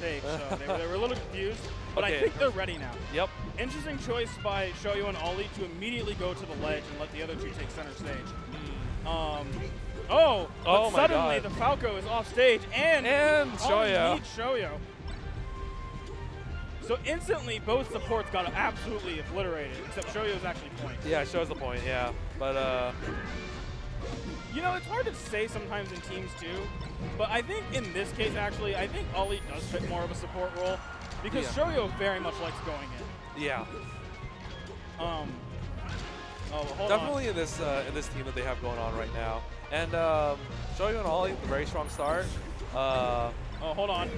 stage, so they, were, they were a little confused. But Okay. I think they're ready now. Yep. Interesting choice by Shoyo and Oli to immediately go to the ledge and let the other two take center stage. Um, oh, Oh my suddenly God. the Falco is off stage and, And Shoyo. needs Shoyo. So instantly, both supports got absolutely obliterated, except Shoyo's actually point. Yeah, shows the point. Yeah, but uh, You know, it's hard to say sometimes in teams too, but I think in this case, actually, I think Oli does fit more of a support role because Yeah. Shoyo very much likes going in. yeah, Um, oh, hold definitely in this uh, in this team that they have going on right now. And um, Shoyo and Oli, a very strong start. Uh. Oh, hold on.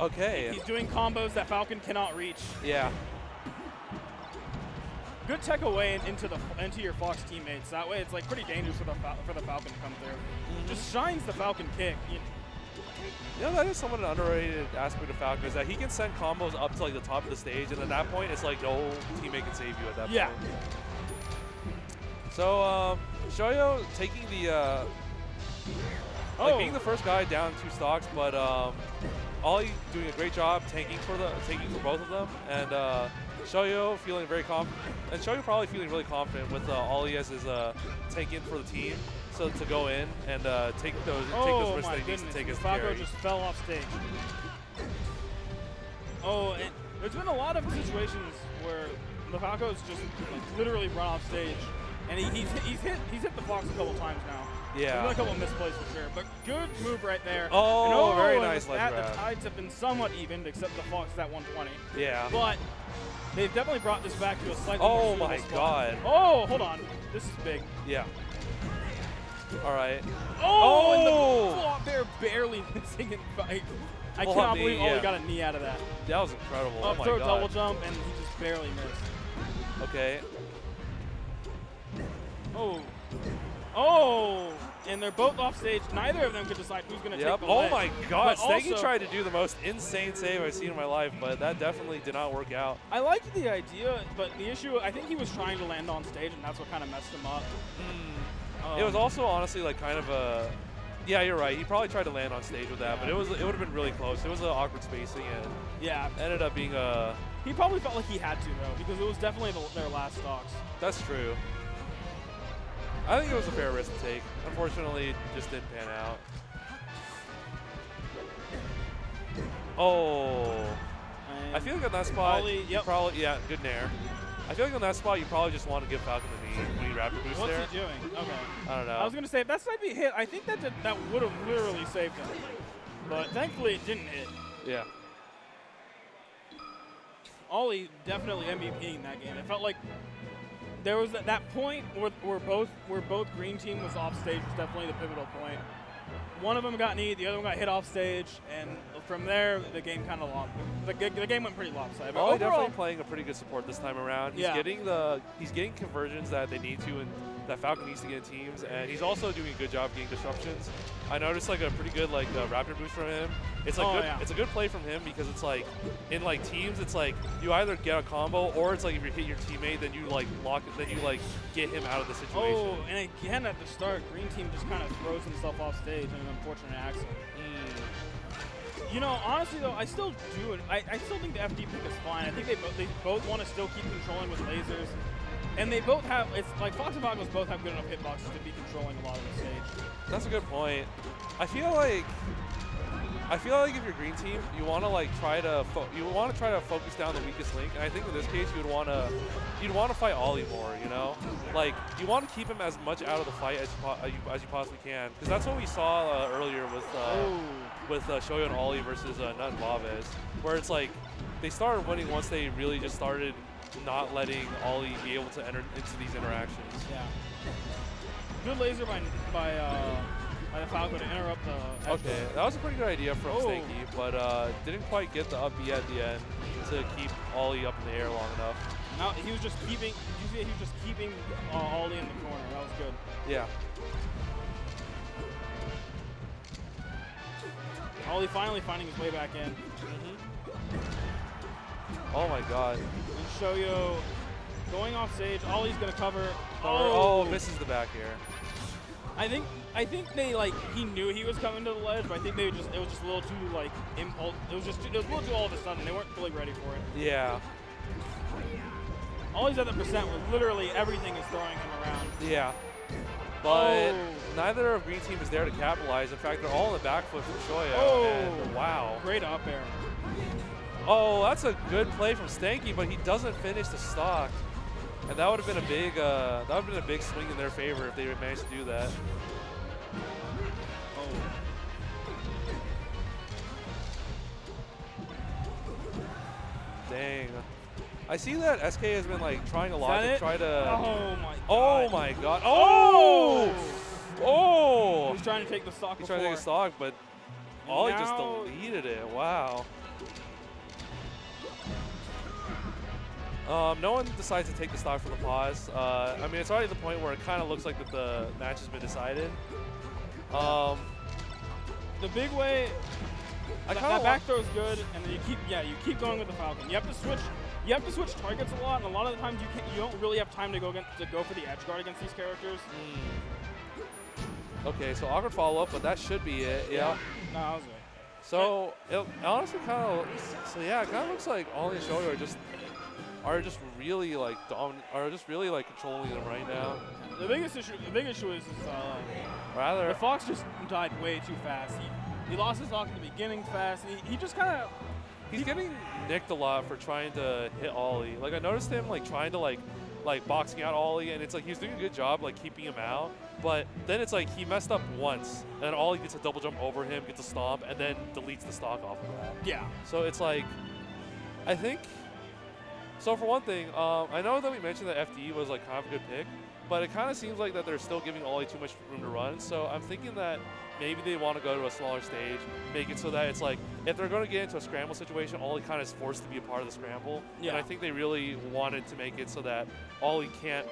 okay. He's doing combos that Falcon cannot reach. Yeah. Good tech away and into the into your Fox teammates. That way, it's like pretty dangerous for the for the Falcon to come through. Mm-hmm. Just shines the Falcon kick. You- know, that is somewhat an underrated aspect of Falcon is that he can send combos up to like the top of the stage, and at that point, it's like no teammate can save you at that Yeah. point. So, um, Shoyo taking the, uh, like Oh. being the first guy down two stocks, but um, Oli doing a great job tanking for the taking for both of them, and uh, Shoyo feeling very confident, and Shoyo probably feeling really confident with uh, Oli as his uh, tank in for the team, so to go in and uh, take those take those Oh risks that he needs goodness! to take as carry. just fell off stage. Oh, and there's been a lot of situations where the just like, literally run off stage, and he, he's he's hit he's hit the Fox a couple times now. Yeah. There's a couple of misplays for sure, but good move right there. Oh, and very nice with ledge that, the tides have been somewhat evened, except the Fox is at 120. Yeah. But they've definitely brought this back to a slightly Oh my spot. God. Oh, hold on. This is big. Yeah. All right. Oh, and Oh! the flop there barely missing it. I, I Full cannot believe Oli yeah. got a knee out of that. That was incredible. Oh Up oh throw double jump, and he just barely missed. Okay. Oh. Oh! And they're both off stage. Neither of them could decide who's going to Yep. take the Oh ledge. my god. But Steggy tried to do the most insane save I've seen in my life, but that definitely did not work out. I liked the idea, but the issue, I think he was trying to land on stage, and that's what kind of messed him up. it was Um, also honestly like kind of a. Yeah, you're right. He probably tried to land on stage with that, but it was it would have been really close. It was an awkward spacing and Yeah, ended up being a. he probably felt like he had to, though, because it was definitely the, their last stocks. That's true. I think it was a fair risk to take. Unfortunately, it just didn't pan out. Oh. I feel like on that spot, you yep. probably yeah, good nair. I feel like on that spot, you probably just want to give Falcon the knee when you raptor boost What's there. he doing? Okay. I don't know. I was going to say, if that side be hit, I think that did, that would have literally saved him. But thankfully, it didn't hit. yeah. Oli definitely MVPing that game. It felt like there was that, that point where, where both where both green team was off stage was definitely the pivotal point. One of them got kneed, the other one got hit off stage, and from there the game kind of lost. The, the game went pretty lopsided. But Oli overall, definitely playing a pretty good support this time around. He's Yeah. getting the he's getting conversions that they need to and that Falcon needs to get in teams, and he's also doing a good job getting disruptions. I noticed like a pretty good like uh, raptor boost from him. It's like Oh, good. yeah. It's a good play from him because it's like in like teams, it's like you either get a combo or it's like if you hit your teammate, then you like lock, then you like get him out of the situation. oh, and again at the start, green team just kind of throws himself off stage in an unfortunate accident. Mm. You know, honestly though, I still do it. I, I still think the FD pick is fine. I think they both they both want to still keep controlling with lasers, and they both have. It's like Fox and Falcons both have good enough hitboxes to be controlling a lot of the stage. That's a good point. I feel like I feel like if you're green team, you want to like try to you want to try to focus down the weakest link, and I think in this case you would want to you'd want to fight Oli more. You know, like you want to keep him as much out of the fight as you, po- as you, as you possibly can, because that's what we saw uh, earlier with uh, with uh, Shoyo and Oli versus uh, Nut and Laves, where it's like they started winning once they really just started not letting Oli be able to enter into these interactions. Yeah. Good laser by by uh, by the Falco to interrupt the. Okay, that was a pretty good idea from Oh. Stanky, but uh, didn't quite get the up B at the end to keep Oli up in the air long enough. Now he was just keeping. You see, he was just keeping uh, Oli in the corner. That was good. Yeah. Oli finally finding his way back in. Oh my god. And Shoyo going off stage. Oli's gonna cover. Oh, oh misses the back air. I think I think they like he knew he was coming to the ledge, but I think they just it was just a little too like impulse. It was just too, it was a little too all of a sudden. They weren't fully ready for it. Yeah. All at the percent was literally everything is throwing him around. Yeah. But Oh. neither of Green Team is there to capitalize. In fact, they're all in the back foot from Shoyo. Oh. Wow. Great up air. Oh, that's a good play from Stanky, but he doesn't finish the stock. And that would have been a big uh, that would have been a big swing in their favor if they managed to do that. Oh. Dang. I see that SK has been like trying a lot to it? try to. Oh my god. Oh my god. Oh! Oh! He's trying to take the stock He's before. trying to take a stock, but Oli just deleted it. Wow. Um, no one decides to take the stock for the pause. Uh, I mean, it's already the point where it kind of looks like that the match has been decided. Um, The big way. I that, that back throw is good, and then you keep yeah you keep going with the Falcon. You have to switch. You have to switch targets a lot, and a lot of the times you can't. You don't really have time to go against, to go for the edge guard against these characters. Okay, so awkward follow up, but that should be it. Yeah. No, I was right. So it honestly kind of so yeah, it kind of looks like Oli and Shoyo are just are just really like domin- are just really like controlling them right now. The biggest issue, the big issue is, is uh, Rather, the Fox just died way too fast. He, he lost his lock in the beginning fast. He, he just kind of he's getting nicked a lot for trying to hit Oli. Like I noticed him like trying to like like boxing out Oli, and it's like he's doing a good job like keeping him out. But then it's like he messed up once, and then Oli gets a double jump over him, gets a stomp, and then deletes the stock off of that. yeah. So it's like, I think. So for one thing, um, I know that we mentioned that FD was like kind of a good pick, but it kind of seems like that they're still giving Oli too much room to run. So I'm thinking that maybe they want to go to a smaller stage, make it so that it's like if they're going to get into a scramble situation, Oli kind of is forced to be a part of the scramble. Yeah. And I think they really wanted to make it so that Oli can't.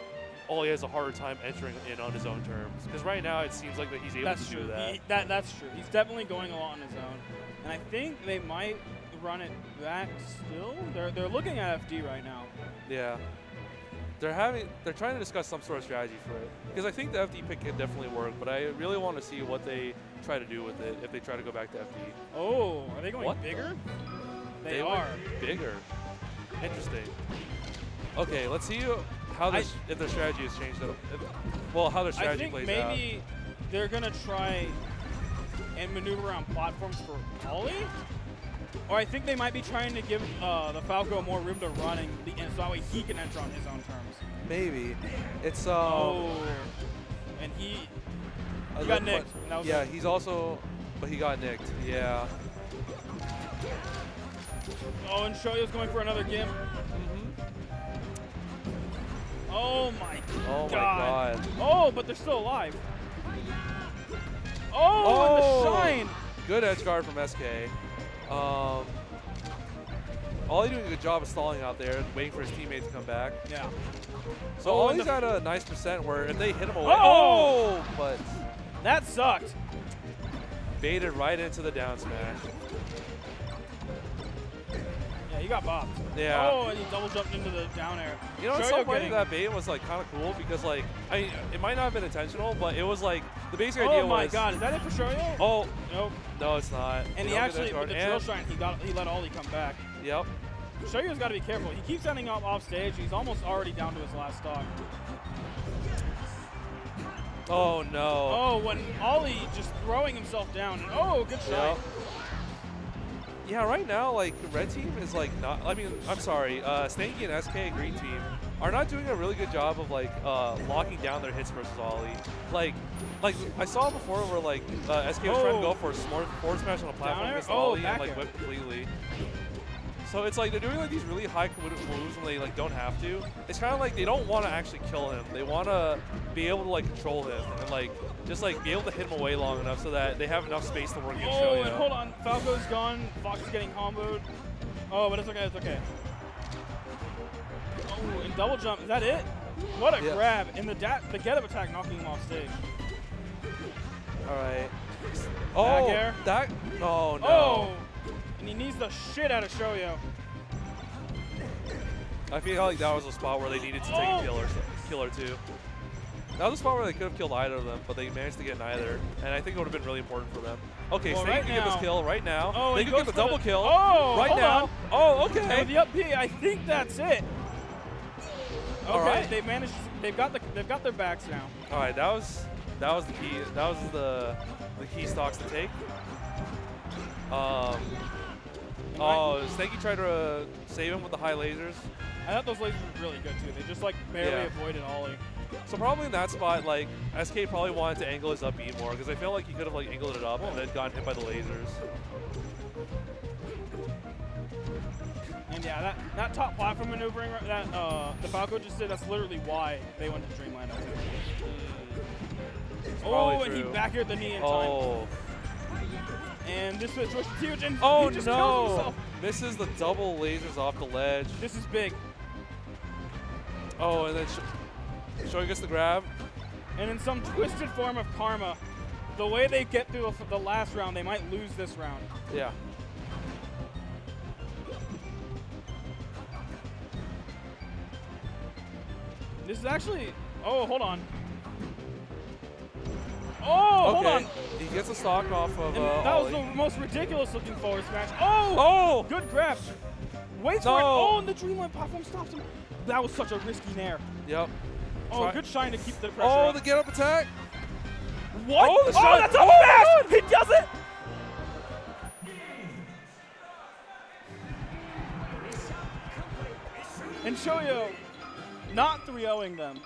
Oli has a harder time entering in on his own terms because right now it seems like that he's able That's to true. do that. He, that that's true. He's definitely going a lot on his own, and I think they might run it back still. They're they're looking at FD right now. Yeah. They're having they're trying to discuss some sort of strategy for it. Because I think the FD pick can definitely work, but I really want to see what they try to do with it if they try to go back to FD. Oh, are they going What the- bigger? They, They are. Bigger. Interesting. Okay, let's see how if their strategy has changed. If, well, how their strategy I think plays maybe they're gonna try and maneuver around platforms for Oli. Or I think they might be trying to give uh, the Falco more room to run and, so that way he can enter on his own terms. Maybe. It's um. Oh, and he uh, he got nicked. Yeah, it. he's also, but he got nicked. Yeah. Oh, and Shoyo's going for another gimp. Oh my Oh god. my god. Oh, but they're still alive. Oh, Oh. and the shine. Good edge guard from SK. Um, Oli doing a good job of stalling out there, waiting for his teammates to come back. Yeah. So Oh, the- at a nice percent where if they hit him away, Oh! oh, but That sucked. baited right into the down smash. Yeah, he got bopped. Yeah. Oh, and he double jumped into the down air. You know, Shoyo some that bait was like kind of cool because like I it might not have been intentional, but it was like the basic idea was. Oh my god, is that it for Shoyo? Oh Nope. no, it's not. And he actually, with the drill shine, he got he let Oli come back. Yep. Shoyo's got to be careful. He keeps ending up off stage. He's almost already down to his last stock. Oh no. Oh, when Oli just throwing himself down. Oh, good shot. Yep. Yeah, right now, like, the red team is, like, not, I mean, I'm sorry, uh, Stanky and SK, green team, are not doing a really good job of, like, uh, locking down their hits versus Oli. Like, like I saw before where, like, uh, SK was trying to Oh. go for a smart forward smash on a platform against Oh, Oli and, like, whip completely. So it's like they're doing like these really high moves when they like don't have to. It's kind of like they don't want to actually kill him. They want to be able to like control him and like just like be able to hit him away long enough so that they have enough space to work against Oh, Shoyo. and hold on. Falco's gone. Fox is getting comboed. Oh, but it's okay. It's okay. Oh, and double jump. Is that it? What a Yeah. grab. And the, da- the get up attack knocking him off stage. All right. Oh, air. that. Oh no. Oh! And he needs the shit out of Shoyo. I feel like that was a spot where they needed to take Oh. a kill or, so- kill or two. That was a spot where they could have killed either of them, but they managed to get neither. And I think it would have been really important for them. Okay, Well, Snake right can get this kill right now. Oh, they he could get the double the- kill Oh, right now. on. Oh, And okay. with the up B, I think that's it. Okay, All right. they've managed. They've got the. They've got their backs now. All right, that was that was the key. That was the the key stocks to take. Um. Oh, Stanky tried to uh, save him with the high lasers. I thought those lasers were really good too. They just like barely Yeah. avoided Oli. So probably in that spot, like SK probably wanted to angle his up B more because I feel like he could have like angled it up and then gotten hit by the lasers. And yeah, that, that top platform maneuvering that uh, the Falco just did, that's literally why they went to Dreamland. Oh, and he back aired the knee in time. Oh, And this switch was huge, and oh he just kills no! himself. Misses the double lasers off the ledge. This is big. Oh, and then sh Shoyo gets the grab. And in some twisted form of karma, the way they get through the, last round, they might lose this round. Yeah. This is actually. Oh, hold on. Oh, hold on. okay. He gets a stock off of uh, that was the most ridiculous looking forward smash. Oh! Oh! Good grab. Waits for it. Oh, and the Dreamland platform stops him. That was such a risky nair. Yep. Oh, Try- good shine to keep the pressure. Oh, up. the get up attack. what? oh, the oh, shot. that's a Oh, smash! He does it! And Shoyo not 3-0ing them.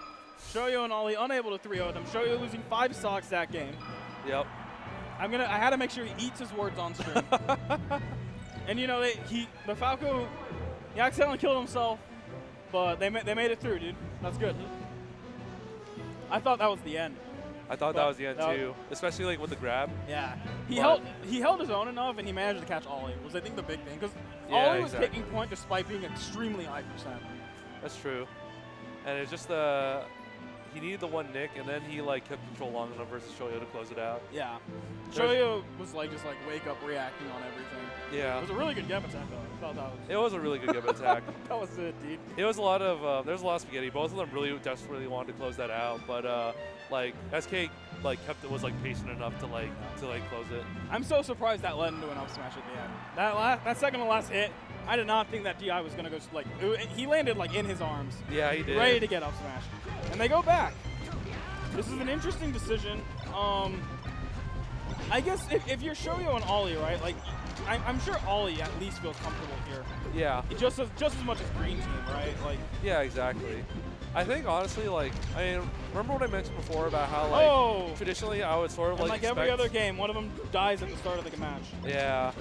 Shoyo and Oli unable to 3-0 them. Shoyo losing five stocks that game. Yep. I'm gonna. I had to make sure he eats his words on stream. and you know, they, he the Falco, he accidentally killed himself, but they ma- they made it through, dude. That's good. I thought that was the end. I thought But that was the end too, especially like with the grab. Yeah. He But- held he held his own enough, and he managed to catch Oli. Was I think the big thing because Yeah, Oli was exactly. taking point despite being extremely high percent. That's true. And it's just the he needed the one nick, and then he like kept control long enough versus Shoyo to close it out. Yeah. Shoyo was like just like wake up reacting on everything. Yeah, it was a really good game attack though. I thought that was It was a really good give attack. that was it, dude. It was a lot of uh, there was a lot of spaghetti. Both of them really desperately wanted to close that out, but uh, like SK like kept it was like patient enough to like to like close it. I'm so surprised that led into an up smash at the end. That last, that second to last hit, I did not think that Di was gonna go like he landed like in his arms, Yeah, he did. ready to get up smash, and they go back. This is an interesting decision. Um, I guess if, if you're Shoyo and Oli, right? Like, I'm, I'm sure Oli at least feels comfortable here, Yeah, just as just as much as Green Team, right? Like, yeah, exactly. I think honestly, like I mean, remember what I mentioned before about how like oh, traditionally I would sort of and like like every other game, one of them dies at the start of the match. Yeah.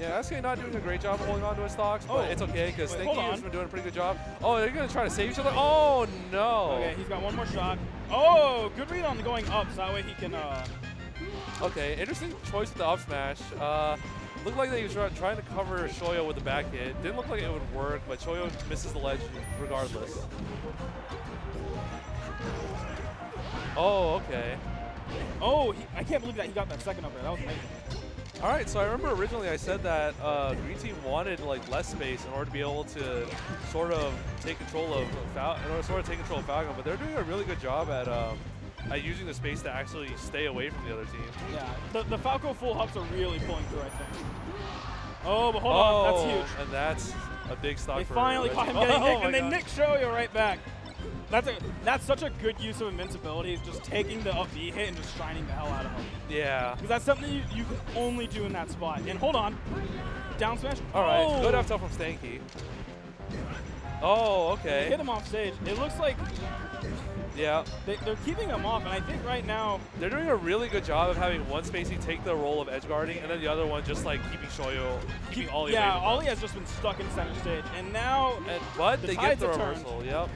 Yeah, SK not doing a great job of holding on to his stocks, but Oh. it's okay because Stanky has been doing a pretty good job. Oh, they're gonna try to save each other. Oh no. Okay, he's got one more shot. Oh, good read on going up, so that way he can. Uh, Okay, interesting choice with the up smash. Uh, looked like they were trying to cover Shoyo with the back hit. Didn't look like it would work, but Shoyo misses the ledge regardless. Oh, okay. Oh, he, I can't believe that he got that second up there. That was amazing. All right, so I remember originally I said that uh, Green Team wanted like less space in order to be able to sort of take control of Fal- in order to sort of take control of Falcon, but they're doing a really good job at um, at using the space to actually stay away from the other team. Yeah, the, the Falco full hups are really pulling through, I think. Oh, but hold oh, on, that's huge. and that's a big stock. They for finally caught him getting oh, hit, my and they God. nick Shoyo right back. That's a that's such a good use of invincibility. Is just taking the up B hit and just shining the hell out of him. Yeah. Because that's something you, you can only do in that spot. And hold on, down smash. All right, oh, good up from Stanky. Oh, okay. hit him off stage. It looks like Yeah, they, they're keeping him off, and I think right now they're doing a really good job of having one spacey take the role of edge guarding, and then the other one just like keeping Shoyo, keeping Oli yeah. Oli has just been stuck in center stage, and now And, but the they get the have turned. reversal. Yep.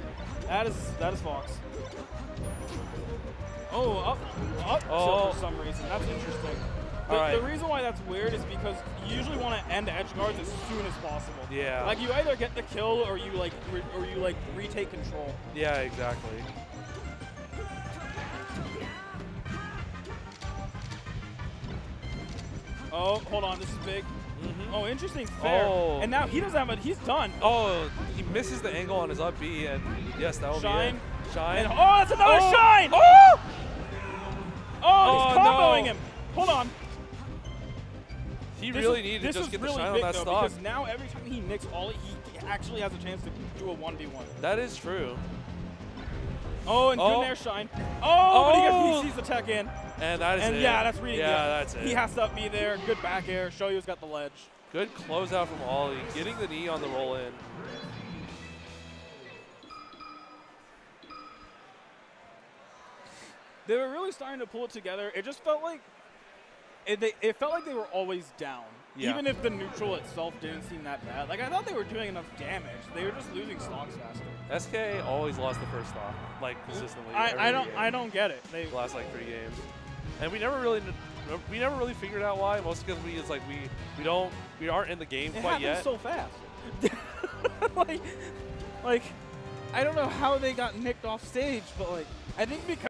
That is that is Fox. Oh, up, up Oh. for some reason. That's interesting. The, right. the reason why that's weird is because you usually want to end edge guards as soon as possible. Yeah. Like you either get the kill or you like or you like retake control. Yeah, exactly. Oh, hold on, this is big. Mhm. Oh, interesting fair. Oh. And now he doesn't have a, he's done. Oh, he misses the angle on his up B, and yes, that will Shine. be it. Shine. And, oh, that's another Oh. shine! Oh! Oh, Oh, he's comboing no. him. Hold on. He This really needed to just get the really shine on that though, stock. Because now every time he nicks Oli, he actually has a chance to do a 1v1. That is true. Oh, and Oh. good air shine. Oh, oh, but he, Oh. gets, he sees the tech in. And that is And it. yeah, that's reading. Yeah, that's it. He has to be there. Good back air. Shoyo's got the ledge. Good closeout from Oli, getting the knee on the roll in. They were really starting to pull it together. It just felt like it, they, it felt like they were always down. Yeah. Even if the neutral itself didn't seem that bad. Like I thought they were doing enough damage. They were just losing stocks faster. SK always lost the first stock, like consistently. I, I don't game. I don't get it. They the last like three games, and we never really we never really figured out why. Mostly because we it's like we we don't we aren't in the game it quite yet. so fast. like like I don't know how they got nicked off stage, but like I think because